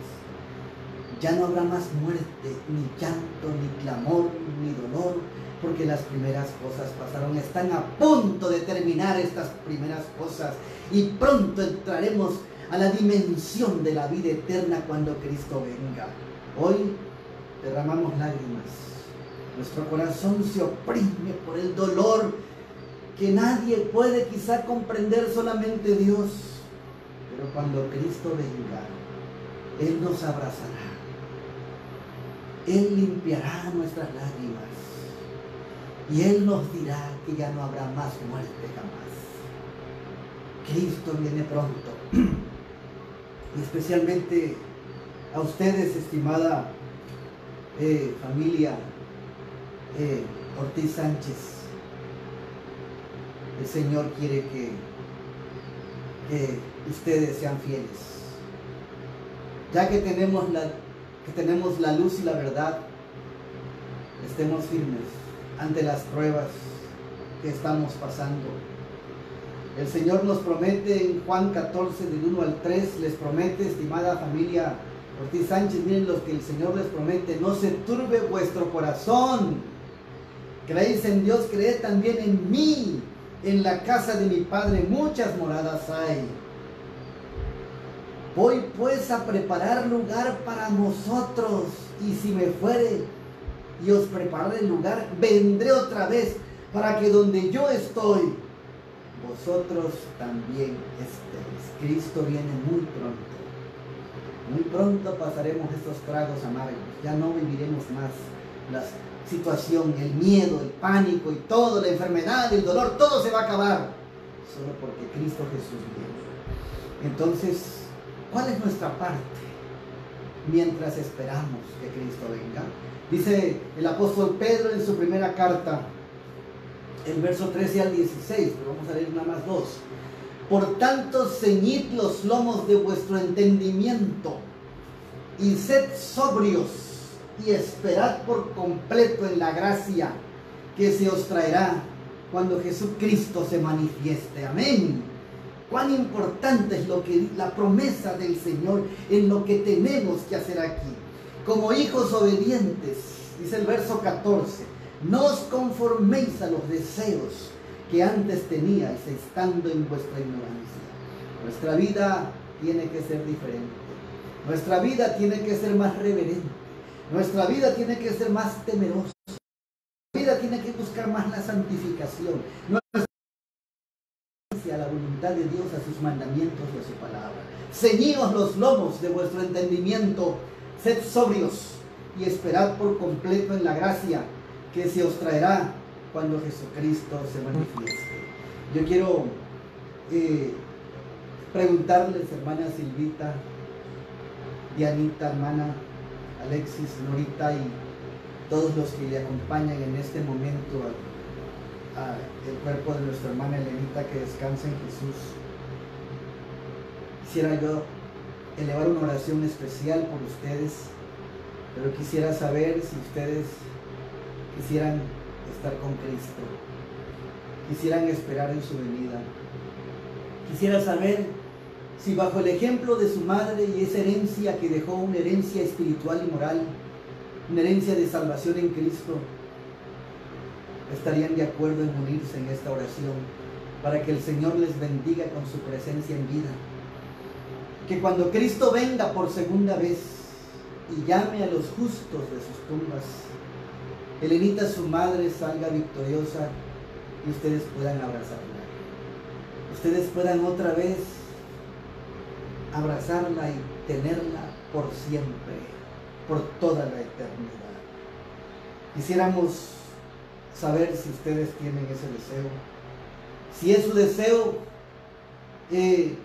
Ya no habrá más muerte, ni llanto, ni clamor, ni dolor, porque las primeras cosas pasaron. Están a punto de terminar estas primeras cosas. Y pronto entraremos a la dimensión de la vida eterna cuando Cristo venga. Hoy derramamos lágrimas nuestro corazón se oprime por el dolor que nadie puede quizá comprender solamente Dios. Pero cuando Cristo venga, Él nos abrazará. Él limpiará nuestras lágrimas. Y Él nos dirá que ya no habrá más muerte jamás. Cristo viene pronto. Y especialmente a ustedes, estimada eh, familia eh, Ortiz Sánchez, el Señor quiere que, que ustedes sean fieles. Ya que tenemos, la, que tenemos la luz y la verdad, estemos firmes ante las pruebas que estamos pasando. El Señor nos promete en Juan 14, del 1 al 3, les promete, estimada familia Ortiz Sánchez, miren lo que el Señor les promete, no se turbe vuestro corazón Creéis en Dios, creed también en mí. En la casa de mi Padre muchas moradas hay. Voy pues a preparar lugar para vosotros, y si me fuere y os prepararé el lugar, vendré otra vez para que donde yo estoy, vosotros también estéis. Cristo viene muy pronto. Muy pronto pasaremos estos tragos amargos. Ya no viviremos más la situación, el miedo, el pánico y todo, la enfermedad, el dolor, todo se va a acabar. Solo porque Cristo Jesús viene. Entonces, ¿cuál es nuestra parte mientras esperamos que Cristo venga? Dice el apóstol Pedro en su primera carta, el verso 13 al 16, pero vamos a leer nada más dos. Por tanto, ceñid los lomos de vuestro entendimiento y sed sobrios y esperad por completo en la gracia que se os traerá cuando Jesucristo se manifieste. Amén. Cuán importante es lo que la promesa del Señor en lo que tenemos que hacer aquí. Como hijos obedientes, dice el verso 14, no os conforméis a los deseos que antes teníais estando en vuestra ignorancia. Nuestra vida tiene que ser diferente. Nuestra vida tiene que ser más reverente. Nuestra vida tiene que ser más temerosa. Nuestra vida tiene que buscar más la santificación. Nuestra a la voluntad de Dios, a sus mandamientos y a su palabra. Ceñíos los lomos de vuestro entendimiento, sed sobrios y esperad por completo en la gracia que se os traerá cuando Jesucristo se manifieste. Yo quiero eh, preguntarles, hermana Silvita, Dianita, hermana Alexis, Norita y todos los que le acompañan en este momento el cuerpo de nuestra hermana Elenita que descansa en Jesús. Quisiera yo elevar una oración especial por ustedes, pero quisiera saber si ustedes quisieran estar con Cristo, quisieran esperar en su venida. Quisiera saber si bajo el ejemplo de su madre y esa herencia que dejó, una herencia espiritual y moral, una herencia de salvación en Cristo, estarían de acuerdo en unirse en esta oración para que el Señor les bendiga con su presencia en vida. Que cuando Cristo venga por segunda vez y llame a los justos de sus tumbas, Elenita, su madre, salga victoriosa y ustedes puedan abrazarla. Ustedes puedan otra vez abrazarla y tenerla por siempre, por toda la eternidad. Quisiéramos saber si ustedes tienen ese deseo. Si es su deseo, eh,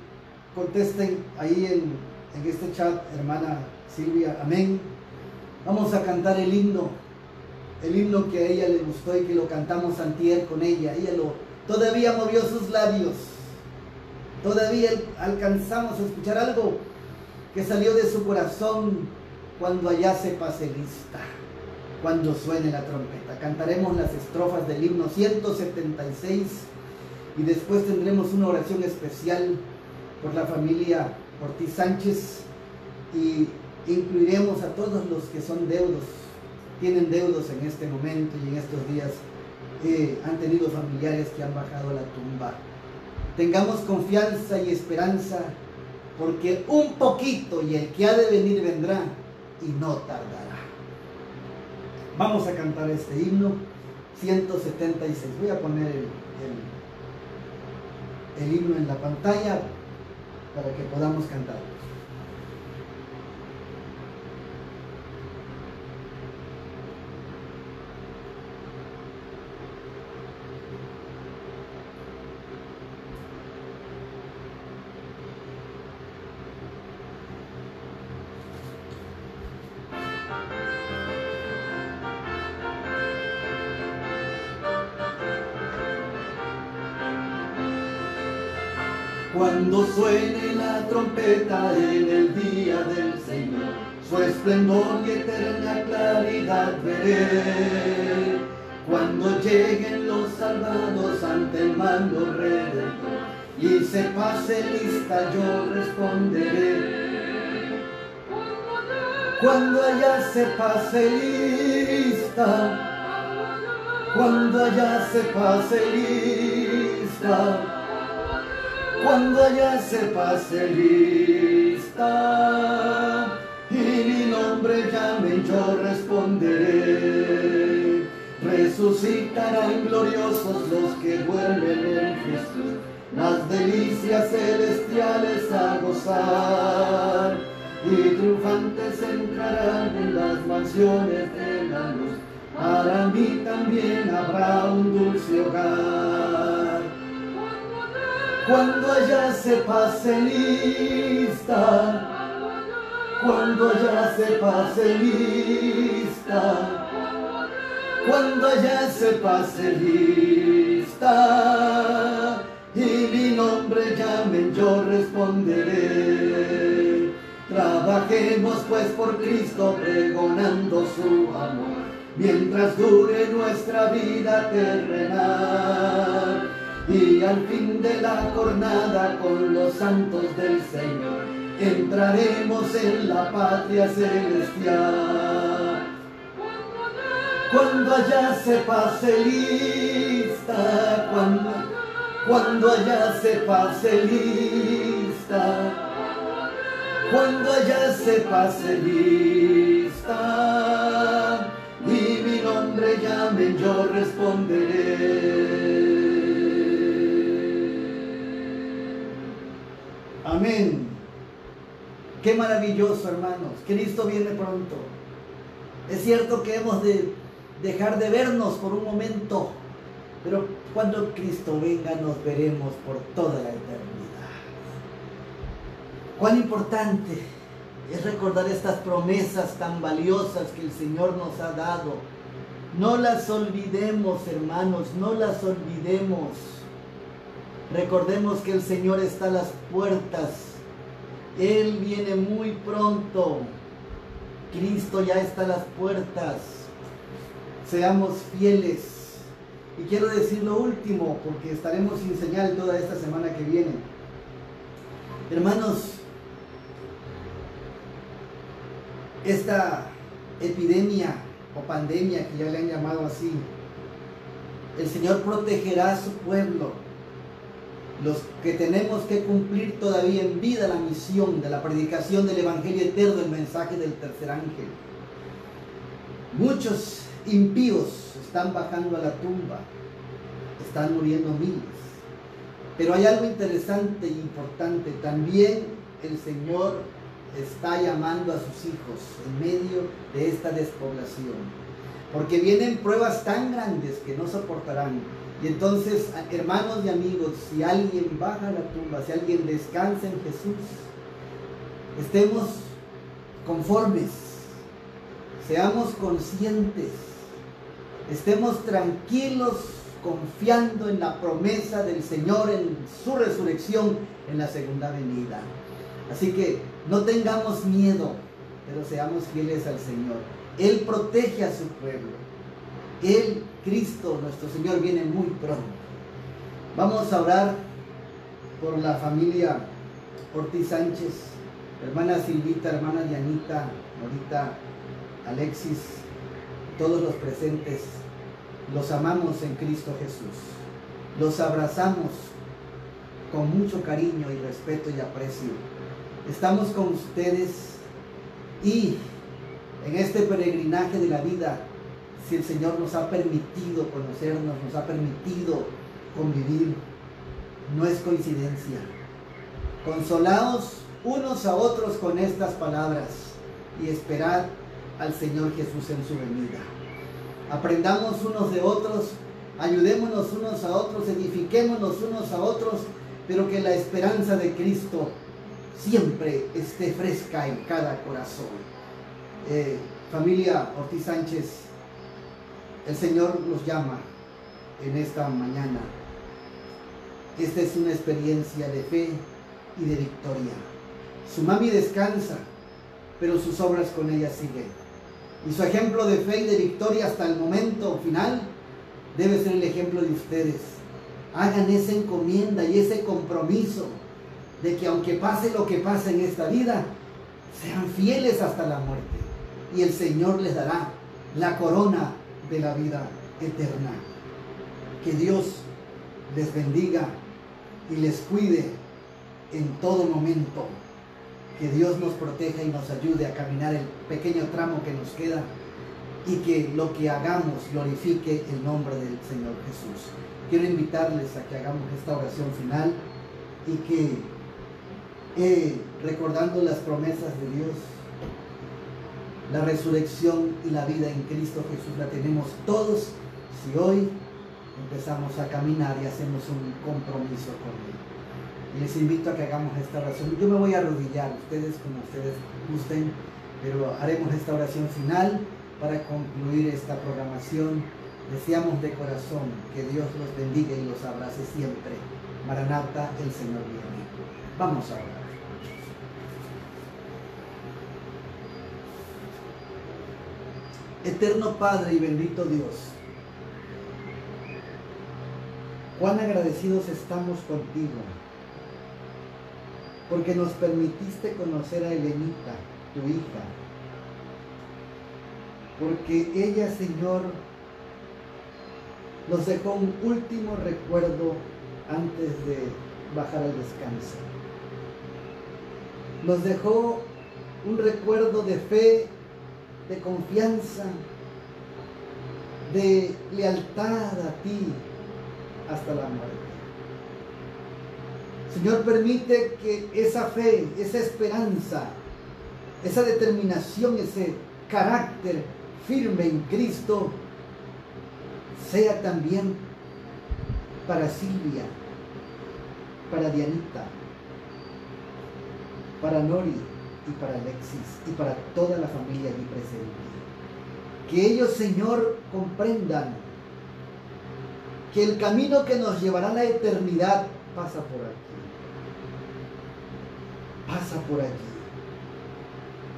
contesten ahí en, en este chat, hermana Silvia, amén. Vamos a cantar el himno el himno que a ella le gustó y que lo cantamos antier con ella. Ella lo todavía movió sus labios. Todavía alcanzamos a escuchar algo que salió de su corazón cuando allá se pase lista, cuando suene la trompeta. Cantaremos las estrofas del himno 176 y después tendremos una oración especial por la familia Ortiz Sánchez y incluiremos a todos los que son deudos tienen deudos en este momento y en estos días eh, han tenido familiares que han bajado a la tumba. Tengamos confianza y esperanza porque un poquito y el que ha de venir vendrá y no tardará. Vamos a cantar este himno 176. Voy a poner el, himno en la pantalla para que podamos cantar. Cuando lleguen los salvados ante el mando redentor y se pase lista, yo responderé. Cuando allá se pase lista, cuando allá se pase lista cuando allá se pase lista nombre llame yo responderé. Resucitarán gloriosos los que duermen en Jesús, las delicias celestiales a gozar. Y triunfantes entrarán en las mansiones de la luz. Para mí también habrá un dulce hogar. Cuando allá se pase lista, cuando allá se pase lista cuando ya se pase lista y mi nombre llamen, yo responderé. Trabajemos pues por Cristo pregonando su amor, mientras dure nuestra vida terrenal. Y al fin de la jornada con los santos del Señor, entraremos en la patria celestial cuando allá se pase lista, cuando, cuando allá se pase lista, cuando allá se pase lista, y mi nombre llame, yo responderé. Amén. Qué maravilloso, hermanos. Cristo viene pronto. Es cierto que hemos de dejar de vernos por un momento, pero cuando Cristo venga nos veremos por toda la eternidad. Cuán importante es recordar estas promesas tan valiosas que el Señor nos ha dado. No las olvidemos, hermanos, no las olvidemos. Recordemos que el Señor está a las puertas. Él viene muy pronto. Cristo ya está a las puertas seamos fieles. Y quiero decir lo último, porque estaremos sin señal toda esta semana que viene. Hermanos, esta epidemia o pandemia que ya le han llamado así, el Señor protegerá a su pueblo. Los que tenemos que cumplir todavía en vida la misión de la predicación del Evangelio eterno, el mensaje del tercer ángel. Muchos impíos están bajando a la tumba, están muriendo miles. Pero hay algo interesante e importante. También el Señor está llamando a sus hijos en medio de esta despoblación. Porque vienen pruebas tan grandes que no soportarán. Y entonces, hermanos y amigos, si alguien baja a la tumba, si alguien descansa en Jesús, estemos conformes, seamos conscientes estemos tranquilos confiando en la promesa del Señor, en su resurrección, en la segunda venida. Así que no tengamos miedo, pero seamos fieles al Señor. Él protege a su pueblo. Él, Cristo, nuestro Señor, viene muy pronto. Vamos a orar por la familia Ortiz Sánchez, hermana Silvita, hermana Dianita, ahorita Alexis, todos los presentes, los amamos en Cristo Jesús. Los abrazamos con mucho cariño y respeto y aprecio. Estamos con ustedes y en este peregrinaje de la vida, si el Señor nos ha permitido conocernos, nos ha permitido convivir, no es coincidencia. Consolaos unos a otros con estas palabras y esperad al Señor Jesús en su venida. Aprendamos unos de otros, ayudémonos unos a otros, edifiquémonos unos a otros, pero que la esperanza de Cristo siempre esté fresca en cada corazón. Eh, familia Ortiz Sánchez, el Señor nos llama en esta mañana. Esta es una experiencia de fe y de victoria. Su mami descansa, pero sus obras con ella siguen. Y su ejemplo de fe y de victoria hasta el momento final debe ser el ejemplo de ustedes. Hagan esa encomienda y ese compromiso de que aunque pase lo que pase en esta vida, sean fieles hasta la muerte. Y el Señor les dará la corona de la vida eterna. Que Dios les bendiga y les cuide en todo momento. Que Dios nos proteja y nos ayude a caminar el pequeño tramo que nos queda y que lo que hagamos glorifique el nombre del Señor Jesús. Quiero invitarles a que hagamos esta oración final y que eh, recordando las promesas de Dios, la resurrección y la vida en Cristo Jesús la tenemos todos si hoy empezamos a caminar y hacemos un compromiso con Él. Les invito a que hagamos esta oración. Yo me voy a arrodillar, ustedes como ustedes gusten, pero haremos esta oración final para concluir esta programación. Deseamos de corazón que Dios los bendiga y los abrace siempre. Maranata, el Señor viene. Vamos a. Eterno Padre y bendito Dios, cuán agradecidos estamos contigo, porque nos permitiste conocer a Elenita, tu hija, porque ella, Señor, nos dejó un último recuerdo antes de bajar al descanso. Nos dejó un recuerdo de fe de confianza, de lealtad a ti hasta la muerte. Señor, permite que esa fe, esa esperanza, esa determinación, ese carácter firme en Cristo sea también para Silvia, para Dianita, para Nori, y para Alexis y para toda la familia aquí presente. Que ellos, Señor, comprendan que el camino que nos llevará a la eternidad pasa por aquí. Pasa por aquí.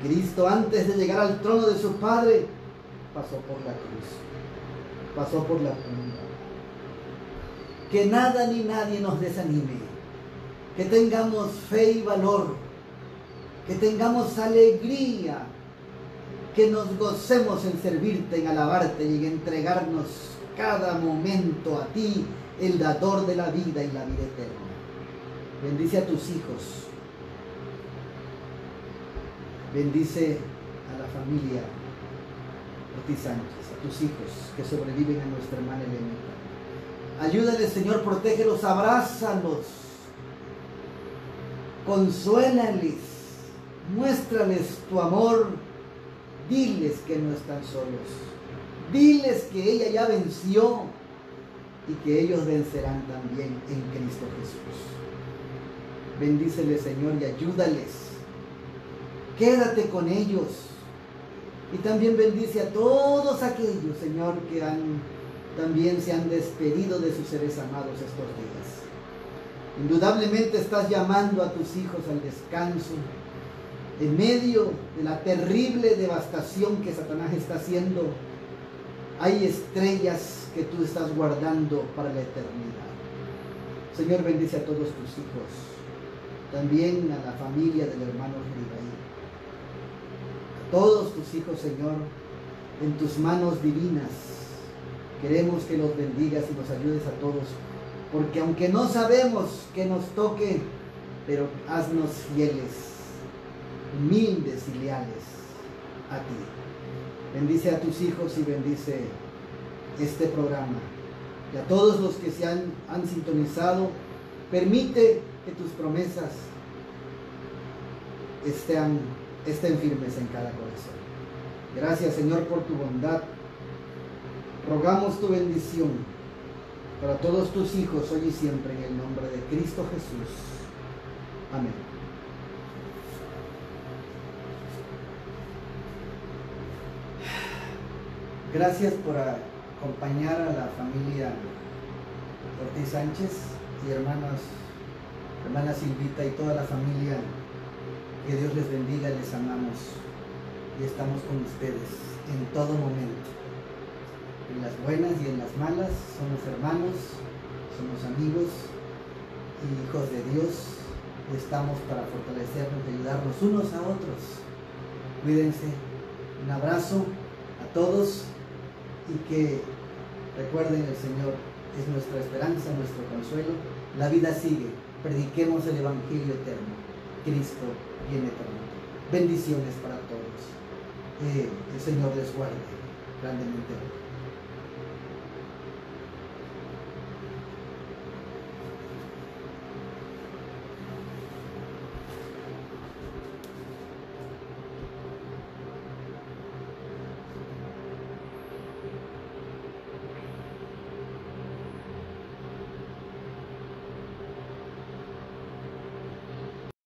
Cristo antes de llegar al trono de su Padre pasó por la cruz. Pasó por la tumba. Que nada ni nadie nos desanime. Que tengamos fe y valor que tengamos alegría, que nos gocemos en servirte, en alabarte y en entregarnos cada momento a ti, el dador de la vida y la vida eterna. Bendice a tus hijos. Bendice a la familia Ortiz Sánchez, a tus hijos que sobreviven a nuestra hermana Elena. Ayúdale, Señor, protégelos, abrázalos, consuélales muéstrales tu amor, diles que no están solos, diles que ella ya venció y que ellos vencerán también en Cristo Jesús. Bendíceles Señor y ayúdales. Quédate con ellos. Y también bendice a todos aquellos, Señor, que también se han despedido de sus seres amados estos días. Indudablemente estás llamando a tus hijos al descanso, en medio de la terrible devastación que Satanás está haciendo, hay estrellas que tú estás guardando para la eternidad. Señor, bendice a todos tus hijos, también a la familia del hermano Ribaí. A todos tus hijos, Señor, en tus manos divinas. Queremos que los bendigas y nos ayudes a todos, porque aunque no sabemos que nos toque, pero haznos fieles humildes y leales a ti. Bendice a tus hijos y bendice este programa. Y a todos los que se han, han sintonizado, permite que tus promesas estén, estén firmes en cada corazón. Gracias Señor por tu bondad. Rogamos tu bendición para todos tus hijos hoy y siempre en el nombre de Cristo Jesús. Amén. Gracias por acompañar a la familia Ortiz Sánchez y hermanos, hermana Silvita y toda la familia. Que Dios les bendiga, les amamos y estamos con ustedes en todo momento. En las buenas y en las malas, somos hermanos, somos amigos y hijos de Dios. Estamos para fortalecernos y ayudarnos unos a otros. Cuídense. Un abrazo a todos y que recuerden el Señor es nuestra esperanza, nuestro consuelo. La vida sigue. Prediquemos el Evangelio eterno. Cristo viene pronto. Bendiciones para todos. Eh, el Señor les guarde. grandemente.